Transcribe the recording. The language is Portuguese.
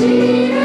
Tira